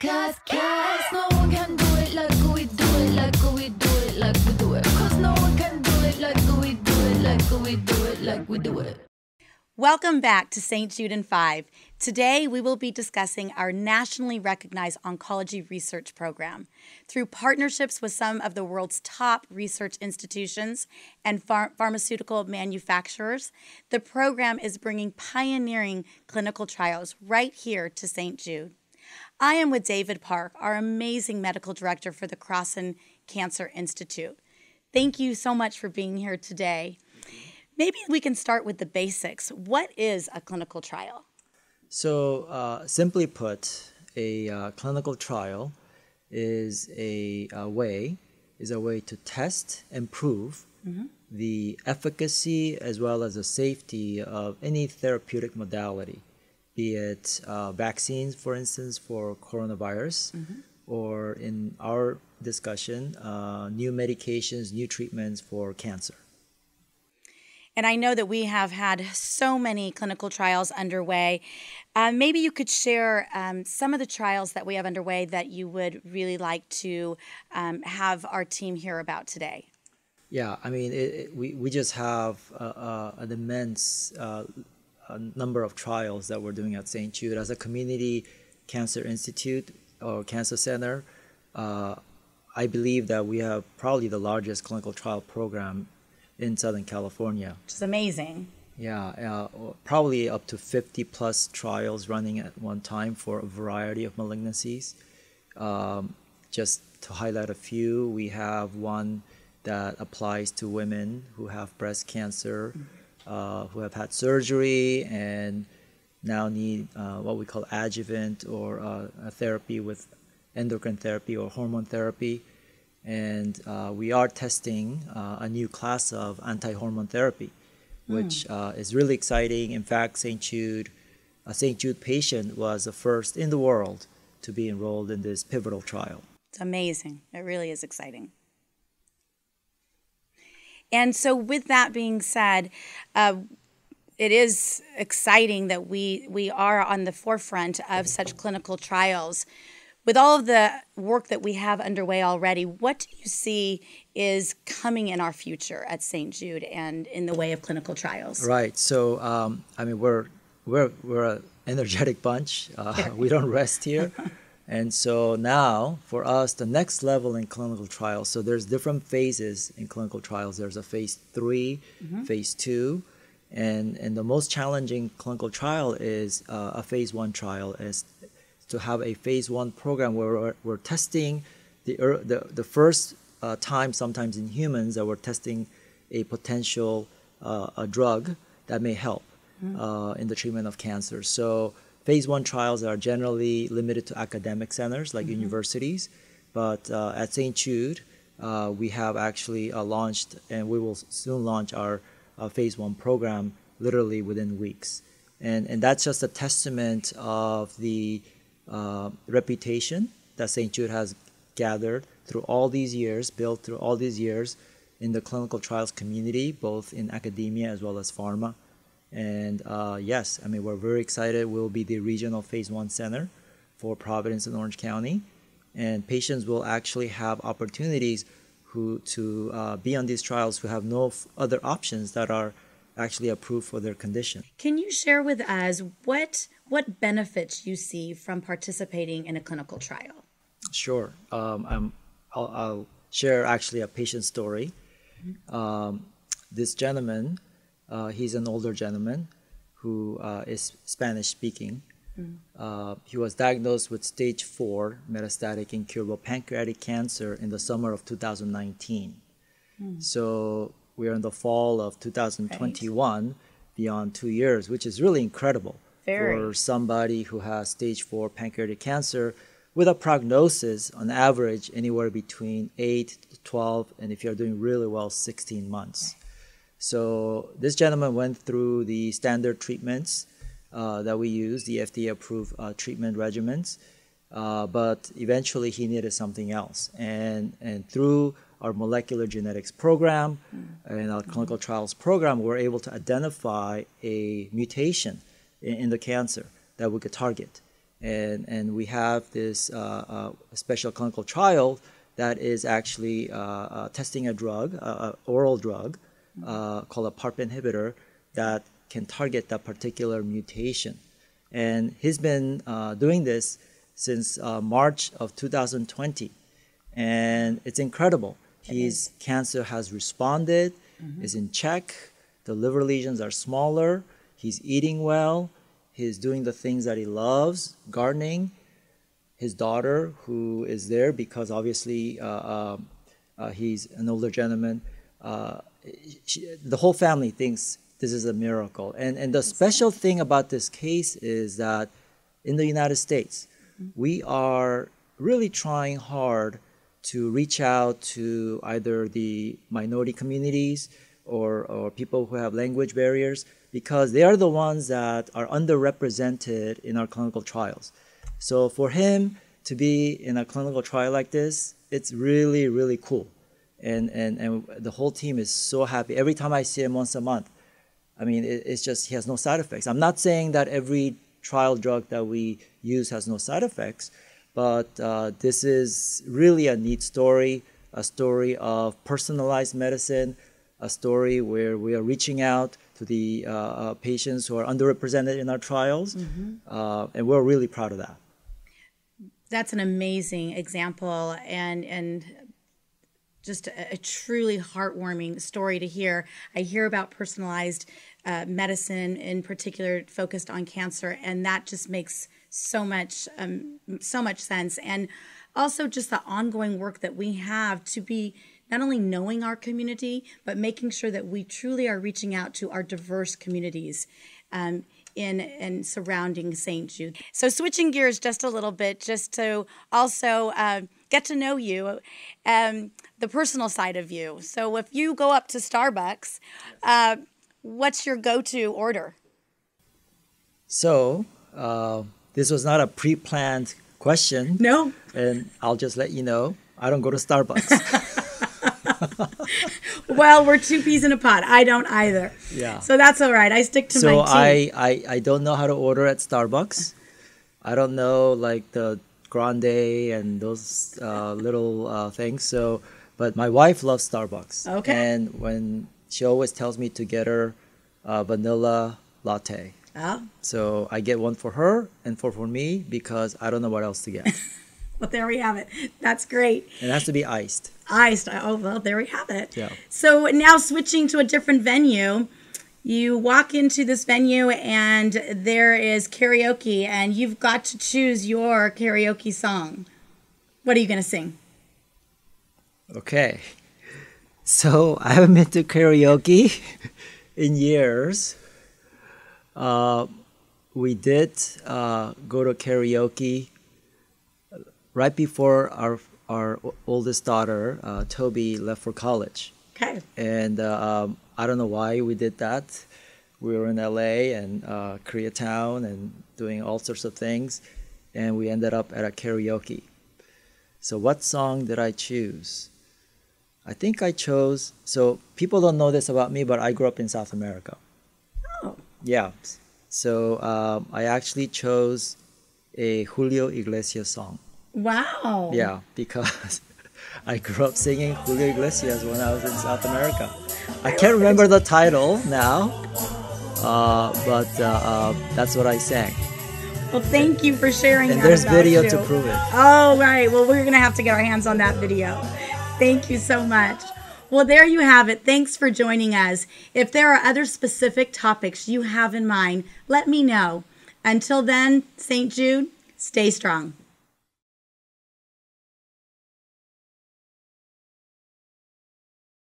cause, no one can do it like we do it, like we do it, like we do it. Welcome back to St. Jude in 5. Today, we will be discussing our nationally recognized oncology research program. Through partnerships with some of the world's top research institutions and phar- pharmaceutical manufacturers, the program is bringing pioneering clinical trials right here to St. Jude. I am with David Park, our amazing medical director for the Crosson Cancer Institute. Thank you so much for being here today. Maybe we can start with the basics. What is a clinical trial? So, uh, simply put, a uh, clinical trial is a, a, way is a way to test and prove mm-hmm. the efficacy as well as the safety of any therapeutic modality, be it uh, vaccines, for instance, for coronavirus, mm-hmm. or in our discussion, uh, new medications, new treatments for cancer. And I know that we have had so many clinical trials underway. Uh, maybe you could share um, some of the trials that we have underway that you would really like to um, have our team hear about today. Yeah, I mean, it, it, we, we just have uh, uh, an immense uh, number of trials that we're doing at St. Jude. As a community cancer institute or cancer center, uh, I believe that we have probably the largest clinical trial program in Southern California. Which is amazing. Yeah, uh, probably up to 50 plus trials running at one time for a variety of malignancies. Um, just to highlight a few, we have one that applies to women who have breast cancer, uh, who have had surgery and now need uh, what we call adjuvant or uh, a therapy with endocrine therapy or hormone therapy and uh, we are testing uh, a new class of anti-hormone therapy, which mm. uh, is really exciting. In fact, St. Jude, a St. Jude patient was the first in the world to be enrolled in this pivotal trial. It's amazing. It really is exciting. And so, with that being said, uh, it is exciting that we we are on the forefront of such clinical trials with all of the work that we have underway already, what do you see is coming in our future at St. Jude and in the way of clinical trials? Right. So, um, I mean, we're we're we're an energetic bunch. Uh, we don't rest here. And so now, for us, the next level in clinical trials. So there's different phases in clinical trials. There's a phase 3 mm-hmm. phase two, and and the most challenging clinical trial is uh, a phase one trial. Is to have a phase one program where we're, we're testing the, the, the first uh, time, sometimes in humans, that we're testing a potential uh, a drug that may help mm. uh, in the treatment of cancer. So phase one trials are generally limited to academic centers like mm-hmm. universities, but uh, at St. Jude, uh, we have actually uh, launched, and we will soon launch our phase one program literally within weeks. And, and that's just a testament of the uh, reputation that St. Jude has gathered through all these years, built through all these years in the clinical trials community, both in academia as well as pharma. And uh, yes, I mean, we're very excited. We'll be the regional phase one center for Providence and Orange County. And patients will actually have opportunities who, to uh, be on these trials who have no f- other options that are actually approved for their condition. Can you share with us what what benefits you see from participating in a clinical trial? Sure. Um, I'm, I'll, I'll, share actually a patient story. Mm-hmm. Um, this gentleman, uh, he's an older gentleman who uh, is Spanish speaking. Mm. Uh, he was diagnosed with stage four metastatic incurable pancreatic cancer in the summer of 2019. Mm. So we are in the fall of 2021, right. beyond two years, which is really incredible. Very. for somebody who has stage four pancreatic cancer with a prognosis on average anywhere between 8 to 12 and if you're doing really well 16 months so this gentleman went through the standard treatments uh, that we use the fda approved uh, treatment regimens uh, but eventually he needed something else and and through our molecular genetics program and our clinical trials program we're able to identify a mutation in, in the cancer that we could target. and and we have this uh, uh, special clinical trial that is actually uh, testing a drug, uh, oral drug, uh, called a PARP inhibitor that can target that particular mutation. And he's been uh, doing this since uh, March of 2020, and it's incredible. His cancer has responded, is in check. The liver lesions are smaller. He's eating well. He's doing the things that he loves, gardening. His daughter, who is there because obviously uh, uh, uh, he's an older gentleman, uh, she, the whole family thinks this is a miracle. And, and the special thing about this case is that in the United States, mm-hmm. we are really trying hard to reach out to either the minority communities or, or people who have language barriers because they are the ones that are underrepresented in our clinical trials. So for him to be in a clinical trial like this, it's really, really cool. And, and, and the whole team is so happy. Every time I see him once a month, I mean, it, it's just he has no side effects. I'm not saying that every trial drug that we use has no side effects, but uh, this is really a neat story, a story of personalized medicine, a story where we are reaching out to the uh, uh, patients who are underrepresented in our trials, uh, and we're really proud of that. That's an amazing example and and just a, a truly heartwarming story to hear. I hear about personalized uh, medicine, in particular, focused on cancer, and that just makes so much um, so much sense. And also, just the ongoing work that we have to be not only knowing our community, but making sure that we truly are reaching out to our diverse communities. Um, in and surrounding St. Jude. So, switching gears just a little bit, just to also uh, get to know you, um, the personal side of you. So, if you go up to Starbucks, uh, what's your go to order? So, uh, this was not a pre planned question. No. And I'll just let you know I don't go to Starbucks. Well, we're two peas in a pod. I don't either. Yeah. So that's all right. I stick to so my tea. I, I, I don't know how to order at Starbucks. I don't know like the grande and those uh, little uh, things. So, but my wife loves Starbucks. Okay. And when she always tells me to get her a vanilla latte. Oh, So I get one for her and for for me because I don't know what else to get. well, there we have it. That's great. it has to be iced. Iced. Oh, well, there we have it. Yeah. So now switching to a different venue, you walk into this venue and there is karaoke, and you've got to choose your karaoke song. What are you going to sing? Okay. So I haven't been to karaoke in years. Uh, we did uh, go to karaoke right before our our oldest daughter, uh, Toby, left for college. Okay. And uh, um, I don't know why we did that. We were in LA and uh, Koreatown and doing all sorts of things, and we ended up at a karaoke. So, what song did I choose? I think I chose. So, people don't know this about me, but I grew up in South America. Oh, Yeah. So, um, I actually chose a Julio Iglesias song. Wow. Yeah, because I grew up singing Julio Iglesias when I was in South America. I can't remember the title now, uh, but uh, uh, that's what I sang. Well, thank you for sharing And that there's video you. to prove it. Oh, right. Well, we're going to have to get our hands on that video. Thank you so much. Well, there you have it. Thanks for joining us. If there are other specific topics you have in mind, let me know. Until then, St. Jude, stay strong.